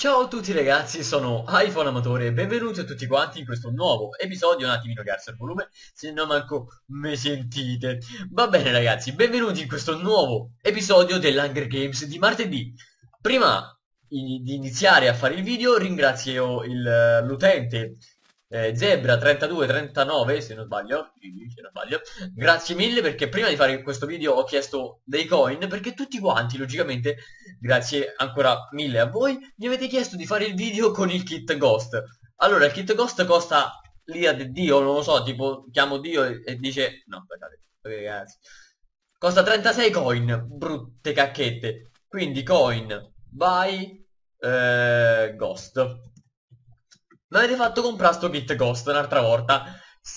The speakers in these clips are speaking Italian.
Ciao a tutti ragazzi, sono iPhone Amatore e benvenuti a tutti quanti in questo nuovo episodio, un attimino che il volume, se non manco me sentite. Va bene ragazzi, benvenuti in questo nuovo episodio dell'Hunger Games di martedì. Prima di iniziare a fare il video ringrazio l'utente eh, Zebra 3239 se non sbaglio, se non sbaglio. Grazie mille perché prima di fare questo video ho chiesto dei coin perché tutti quanti logicamente grazie ancora mille a voi mi avete chiesto di fare il video con il kit ghost. Allora il kit ghost costa l'ira di dio non lo so tipo chiamo dio e, e dice no aspettate ragazzi costa 36 coin brutte cacchette quindi coin by eh, ghost mi avete fatto comprare sto kit Ghost un'altra volta.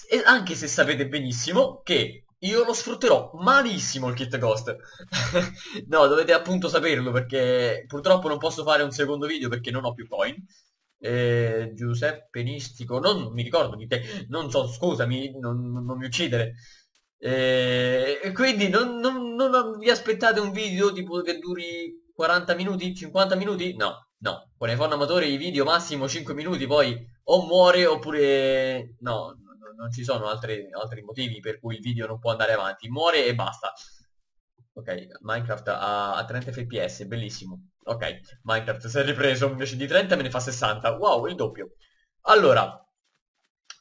E anche se sapete benissimo che io lo sfrutterò malissimo il kit Ghost. no, dovete appunto saperlo perché purtroppo non posso fare un secondo video perché non ho più coin. Eh, Giuseppe Nistico, non mi ricordo di te, non so, scusami, non, non mi uccidere. Eh, quindi non, non, non vi aspettate un video tipo che duri 40 minuti, 50 minuti? No, No, con iPhone amatore i video massimo 5 minuti, poi o muore oppure... No, non ci sono altri, altri motivi per cui il video non può andare avanti. Muore e basta. Ok, Minecraft a, a 30 fps, bellissimo. Ok, Minecraft si è ripreso, invece di 30 me ne fa 60. Wow, il doppio. Allora,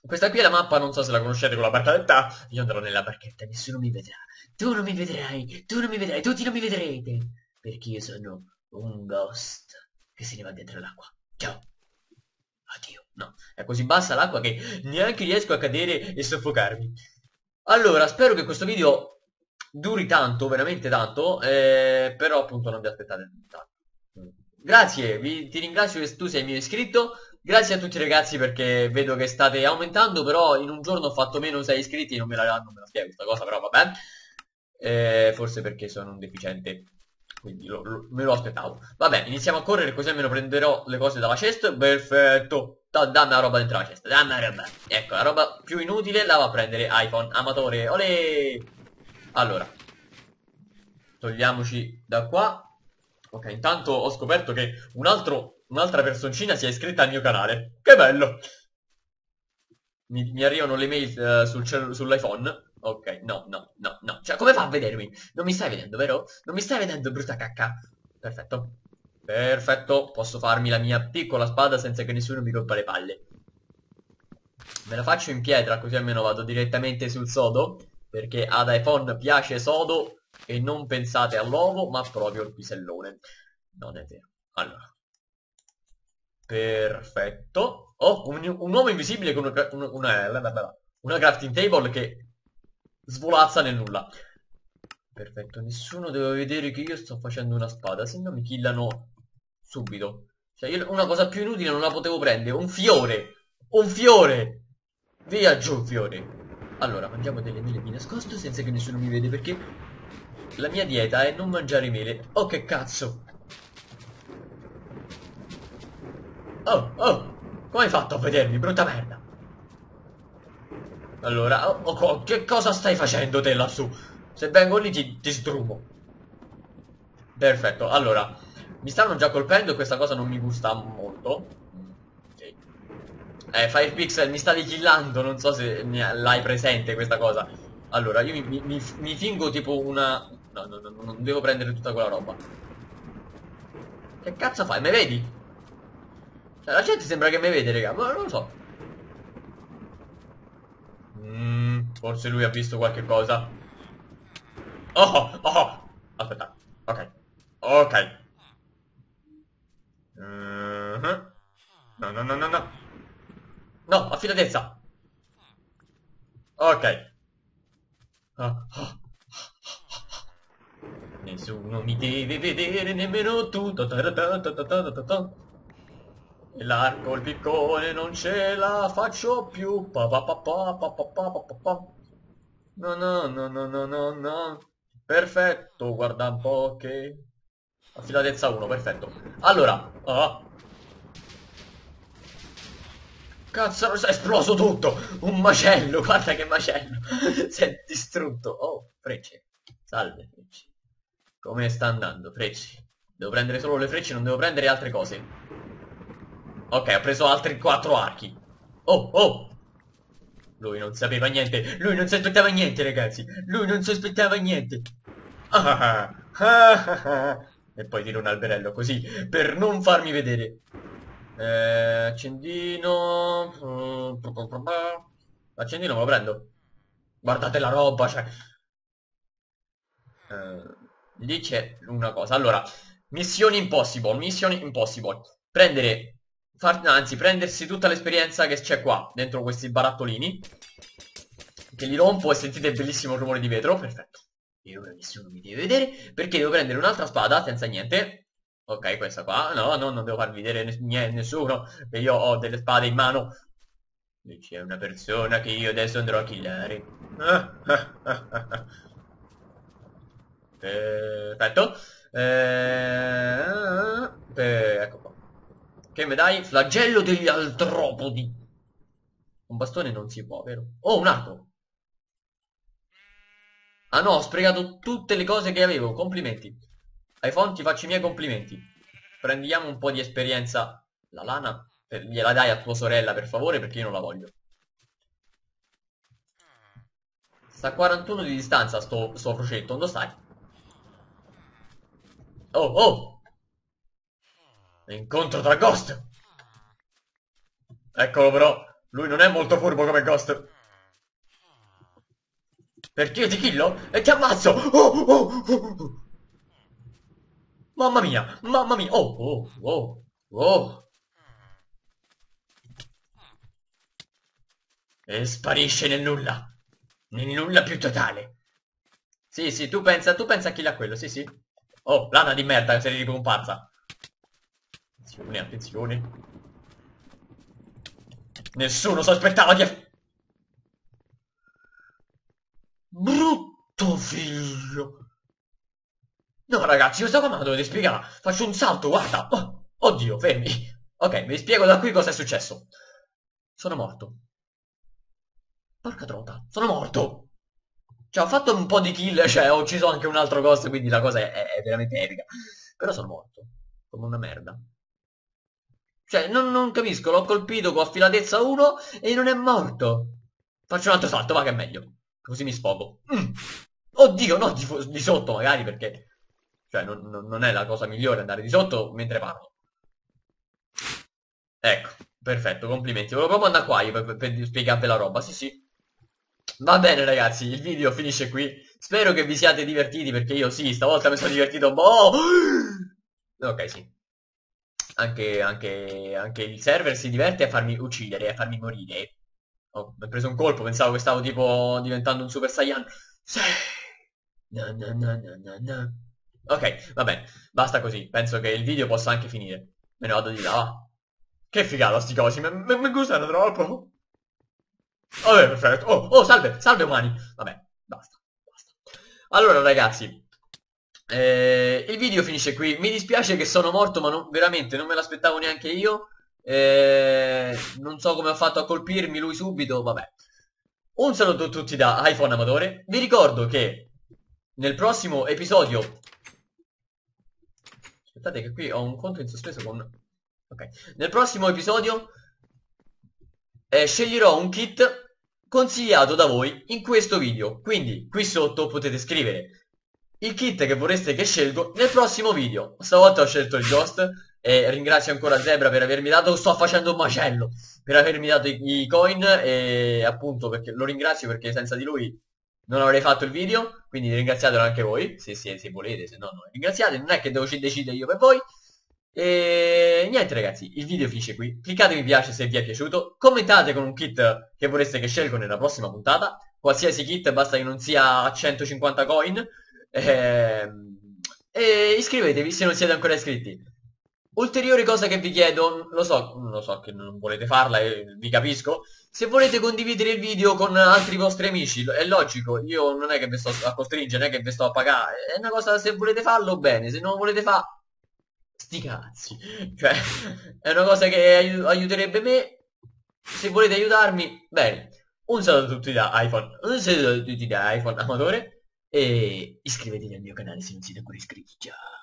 questa qui è la mappa, non so se la conoscete con la barchetta. Io andrò nella barchetta, nessuno mi vedrà. Tu non mi vedrai, tu non mi vedrai, tutti non mi vedrete. Perché io sono un ghost che se ne va dentro l'acqua. Ciao. Addio. No, è così bassa l'acqua che neanche riesco a cadere e soffocarmi. Allora, spero che questo video duri tanto, veramente tanto, eh, però appunto non vi aspettate tanto. Grazie, vi, ti ringrazio che tu sei mio iscritto, grazie a tutti ragazzi perché vedo che state aumentando, però in un giorno ho fatto meno 6 iscritti, non me la, non me la spiego questa cosa, però vabbè. Eh, forse perché sono un deficiente quindi lo, lo, me lo aspettavo. Vabbè, iniziamo a correre così almeno prenderò le cose dalla cesta. Perfetto. Da, dammi la roba dentro la cesta. Dammi la roba. Ecco, la roba più inutile la va a prendere iPhone amatore. Olè! Allora. Togliamoci da qua. Ok, intanto ho scoperto che un altro, un'altra personcina si è iscritta al mio canale. Che bello! Mi, mi arrivano le mail uh, sul sull'iPhone Ok, no, no, no, no. Cioè, come fa a vedermi? Non mi stai vedendo, vero? Non mi stai vedendo, brutta cacca? Perfetto. Perfetto, posso farmi la mia piccola spada senza che nessuno mi rompa le palle. Me la faccio in pietra, così almeno vado direttamente sul sodo. Perché ad iPhone piace sodo e non pensate all'uovo, ma proprio al pisellone. Non è vero. Allora. Perfetto. Oh, un, un uomo invisibile con una, una, una, una crafting table che svolazza nel nulla. Perfetto, nessuno deve vedere che io sto facendo una spada, se no mi killano subito. Cioè, io una cosa più inutile non la potevo prendere. Un fiore! Un fiore! Via giù, fiore! Allora, mangiamo delle mele di nascosto senza che nessuno mi vede perché la mia dieta è non mangiare mele. Oh, che cazzo! Oh, oh! Come hai fatto a vedermi, brutta merda? Allora, oh, oh, che cosa stai facendo te lassù? Se vengo lì ti, ti strumo. Perfetto, allora, mi stanno già colpendo e questa cosa non mi gusta molto. Eh, Firepixel mi stavi killando, non so se l'hai presente questa cosa. Allora, io mi, mi, mi, fingo tipo una... No, no, no, non devo prendere tutta quella roba. Che cazzo fai? Me vedi? Cioè, la gente sembra che mi vede, raga, ma non lo so. Mm, forse lui ha visto qualche cosa. Oh, oh, aspetta. Ok. Ok. -huh. No, no, no, no, no. No, affidatezza. Ok. Oh, oh. Nessuno mi deve vedere, nemmeno tu. Ta ta ta L'arco, il piccone, non ce la faccio più. Pa pa pa pa pa pa pa pa pa No, no, no, no, no, no, no. Perfetto, guarda un po' che... Affilatezza 1, perfetto. Allora, ah. Cazzo, è esploso tutto! Un macello, guarda che macello! si è distrutto. Oh, Frecce. Salve, Frecce. Come sta andando, Frecce? Devo prendere solo le frecce, non devo prendere altre cose. Ok, ho preso altri quattro archi. Oh, oh! Lui non sapeva niente, lui non si aspettava niente, ragazzi. Lui non si aspettava niente. Ah, ah, ah, e poi tiro un alberello così, per non farmi vedere. Eh, accendino... L'accendino me lo prendo. Guardate la roba, cioè... Eh, lì c'è una cosa. Allora, missioni impossible, missioni impossible. Prendere... Far, anzi, prendersi tutta l'esperienza che c'è qua, dentro questi barattolini. Che li rompo e sentite il bellissimo rumore di vetro. Perfetto. E ora nessuno mi deve vedere, perché devo prendere un'altra spada senza niente. Ok, questa qua. No, no, non devo farvi vedere niente, nessuno, che io ho delle spade in mano. E c'è una persona che io adesso andrò a killare. Perfetto. Eh, ecco qua. Che mi dai? Flagello degli altropodi. Un bastone non si può, vero? Oh, un arco. Ah no, ho sprecato tutte le cose che avevo. Complimenti. Ai fonti faccio i miei complimenti. Prendiamo un po' di esperienza. La lana per, gliela dai a tua sorella per favore perché io non la voglio. Sta a 41 di distanza sto, sto frocetto, dove stai? Oh, oh! Incontro tra Ghost! Eccolo però, lui non è molto furbo come Ghost. Perché io ti killo e ti ammazzo! Oh, oh, oh, mamma mia, mamma mia! Oh, oh, oh, oh! E sparisce nel nulla. Nel nulla più totale. Sì, sì, tu pensa, tu pensa a chi l'ha quello, sì, sì. Oh, lana di merda, sei ricomparsa. Attenzione, attenzione. Nessuno sospettava di... Brutto figlio. No, ragazzi, me la dovete spiegare. Faccio un salto, guarda. Oh, oddio, fermi. Ok, vi spiego da qui cosa è successo. Sono morto. Porca trota, sono morto. Cioè, ho fatto un po' di kill, cioè, ho ucciso anche un altro ghost, quindi la cosa è, è veramente epica. Però sono morto. Come una merda. Cioè, non, non capisco, l'ho colpito con affilatezza 1 e non è morto. Faccio un altro salto, va che è meglio. Così mi sfogo. Mm. Oddio, no, di, di, sotto magari, perché... Cioè, non, non, è la cosa migliore andare di sotto mentre parlo. Ecco, perfetto, complimenti. Volevo proprio andare qua io per, per, per spiegarvi la roba, sì sì. Va bene ragazzi, il video finisce qui. Spero che vi siate divertiti perché io sì, stavolta mi sono divertito un po'. Ok, sì. Anche, anche, anche il server si diverte a farmi uccidere, a farmi morire. Ho preso un colpo, pensavo che stavo tipo diventando un Super Saiyan. Sì. No, no, no, Ok, va bene, basta così. Penso che il video possa anche finire. Me ne vado di là. Che figata sti cosi, mi gustano troppo. Vabbè, perfetto. Oh, oh, salve, salve umani. Vabbè, basta, basta. Allora, ragazzi, eh, il video finisce qui. Mi dispiace che sono morto, ma non, veramente non me l'aspettavo neanche io. Eh, non so come ha fatto a colpirmi lui subito, vabbè. Un saluto a tutti da iPhone Amatore. Vi ricordo che nel prossimo episodio... Aspettate che qui ho un conto in sospeso con... Ok. Nel prossimo episodio eh, sceglierò un kit consigliato da voi in questo video. Quindi qui sotto potete scrivere il kit che vorreste che scelgo nel prossimo video. Stavolta ho scelto il Ghost e ringrazio ancora Zebra per avermi dato, sto facendo un macello, per avermi dato i, i coin e appunto perché lo ringrazio perché senza di lui non avrei fatto il video, quindi ringraziatelo anche voi, se, se, se volete, se no non ringraziate, non è che devo decidere io per voi. E niente ragazzi, il video finisce qui. Cliccate mi piace se vi è piaciuto. Commentate con un kit che vorreste che scelgo nella prossima puntata. Qualsiasi kit, basta che non sia a 150 coin. Ehm, e iscrivetevi se non siete ancora iscritti. Ulteriore cosa che vi chiedo, lo so, lo so che non volete farla e vi capisco, se volete condividere il video con altri vostri amici, è logico, io non è che vi sto a costringere, non è che vi sto a pagare, è una cosa, se volete farlo bene, se non volete farlo sti cazzi. Cioè, è una cosa che ai aiuterebbe me. Se volete aiutarmi, bene. Un saluto a tutti da iPhone, un saluto a tutti da iPhone amatore e iscrivetevi al mio canale se non siete ancora iscritti. Ciao.